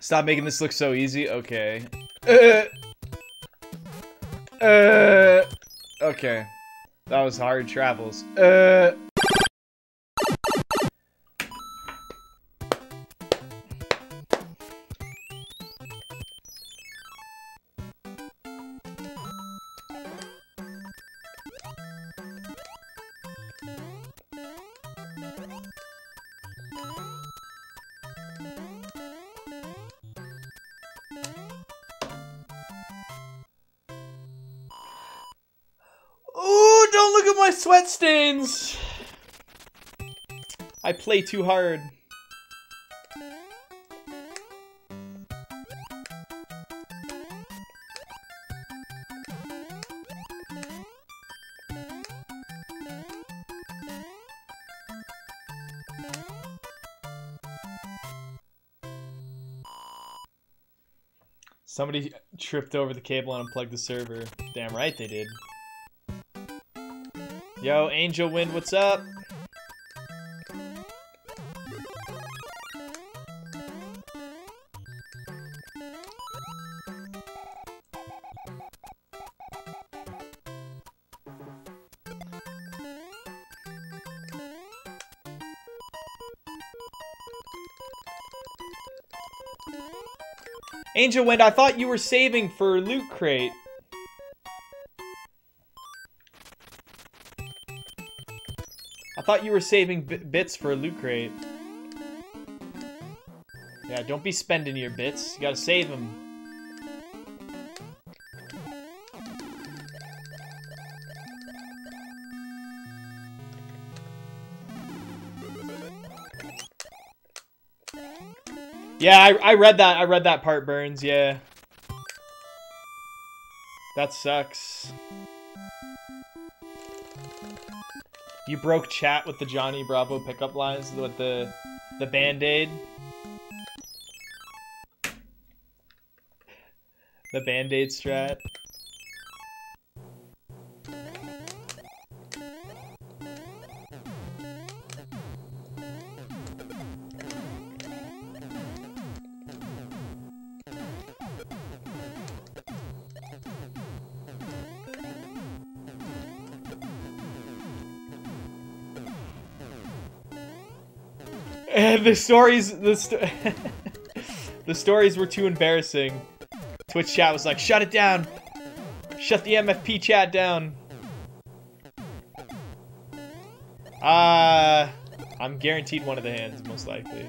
Stop making this look so easy. Okay. Uh, uh, okay. That was hard travels. Uh. My sweat stains. I play too hard. Somebody tripped over the cable and unplugged the server. Damn right they did. Yo, Angel Wind, what's up? Angel Wind, I thought you were saving for Loot Crate. Thought you were saving bits for a Loot Crate. Yeah, don't be spending your bits. You gotta save them. Yeah, I, I read that. I read that part, Burns. Yeah. That sucks. You broke chat with the Johnny Bravo pickup lines with the the band-aid. The band-aid strat. And the stories, the, the stories were too embarrassing. Twitch chat was like, shut it down. Shut the MFP chat down. Uh, I'm guaranteed one of the hands, most likely.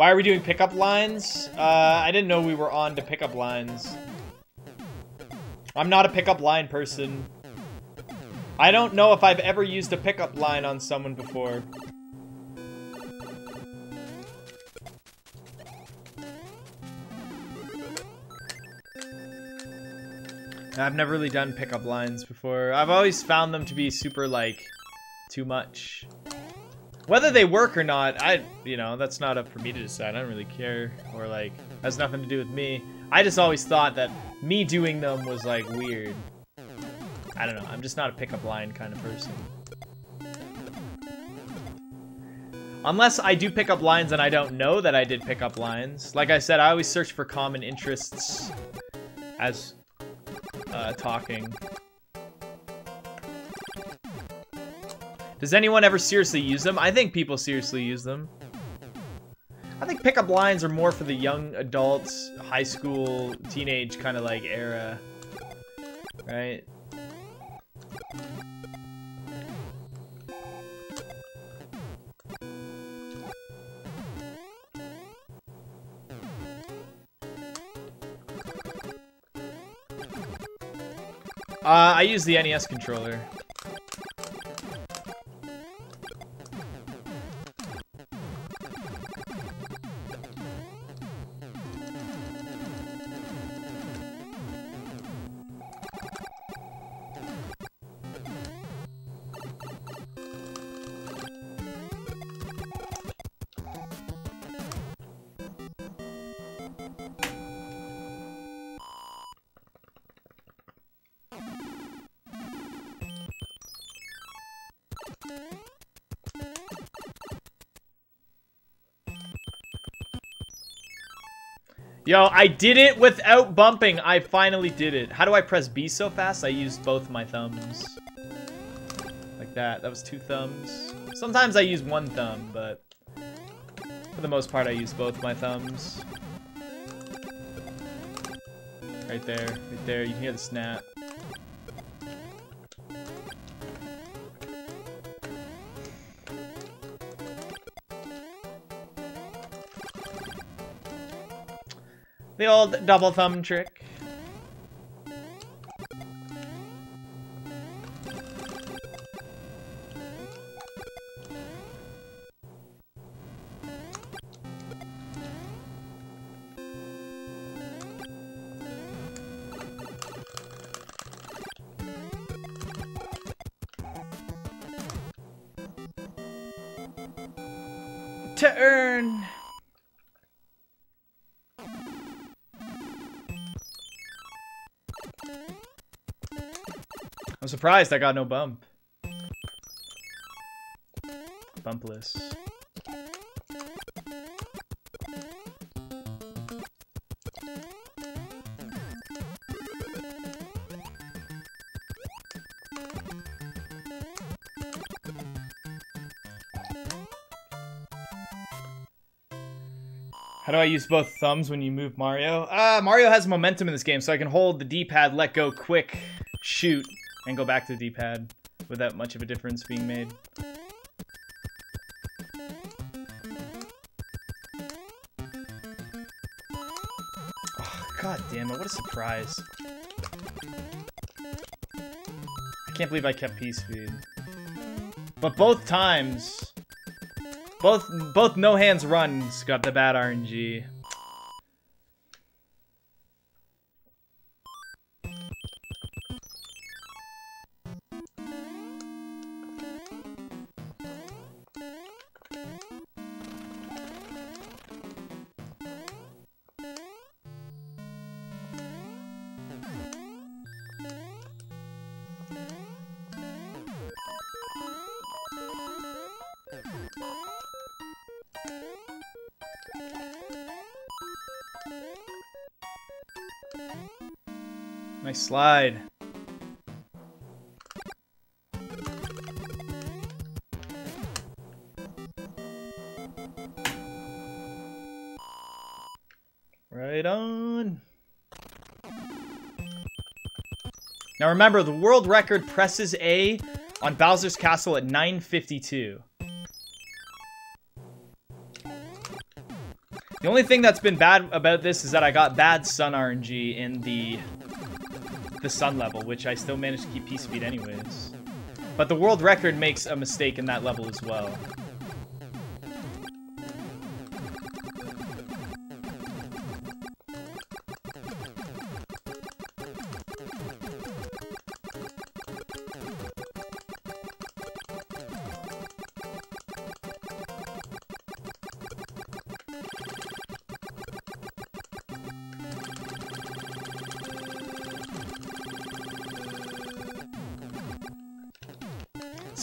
Why are we doing pickup lines? Uh, I didn't know we were on to pickup lines. I'm not a pickup line person. I don't know if I've ever used a pickup line on someone before. I've never really done pickup lines before. I've always found them to be super, like, too much. Whether they work or not, I, you know, that's not up for me to decide. I don't really care. Or, like, has nothing to do with me. I just always thought that me doing them was, like, weird. I don't know. I'm just not a pickup line kind of person. Unless I do pick up lines and I don't know that I did pick up lines. Like I said, I always search for common interests as uh, talking. Does anyone ever seriously use them? I think people seriously use them. I think pickup lines are more for the young adults, high school, teenage kind of like era. Right? Uh, I use the NES controller. Yo, I did it without bumping. I finally did it. How do I press B so fast? I used both my thumbs. Like that. That was two thumbs. Sometimes I use one thumb, but for the most part I use both my thumbs. Right there. Right there. You can hear the snap. The old double thumb trick. To earn. I'm surprised I got no bump. Bumpless. How do I use both thumbs when you move Mario? Uh, Mario has momentum in this game, so I can hold the D-pad, let go, quick, shoot, and go back to the D-pad without much of a difference being made. Oh, God damn it, what a surprise. I can't believe I kept P-Speed. But both times, both both no hands runs got the bad RNG. Nice slide. Right on. Now remember, the world record presses A on Bowser's Castle at 952. The only thing that's been bad about this is that I got bad sun RNG in the the sun level, which I still managed to keep P-Speed anyways. But the world record makes a mistake in that level as well.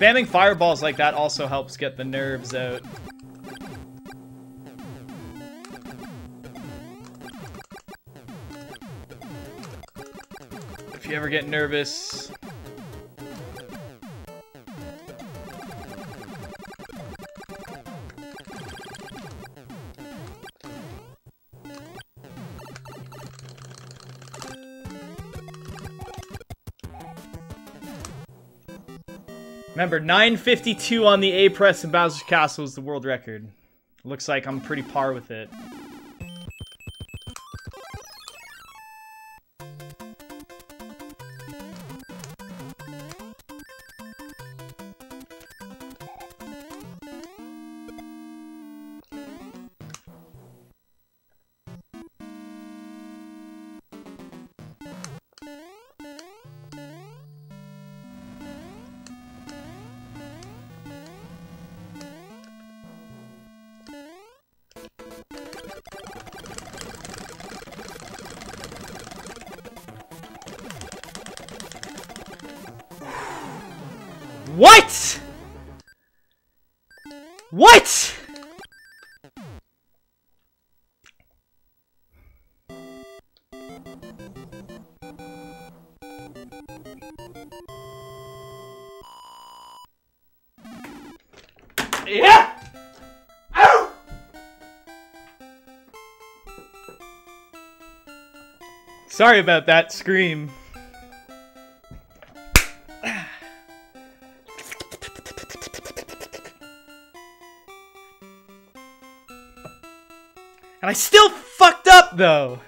Spamming fireballs like that also helps get the nerves out. If you ever get nervous. Remember, 952 on the A press in Bowser's Castle is the world record. Looks like I'm pretty par with it. What? What? Yeah! Ow! Sorry about that scream. I still fucked up though!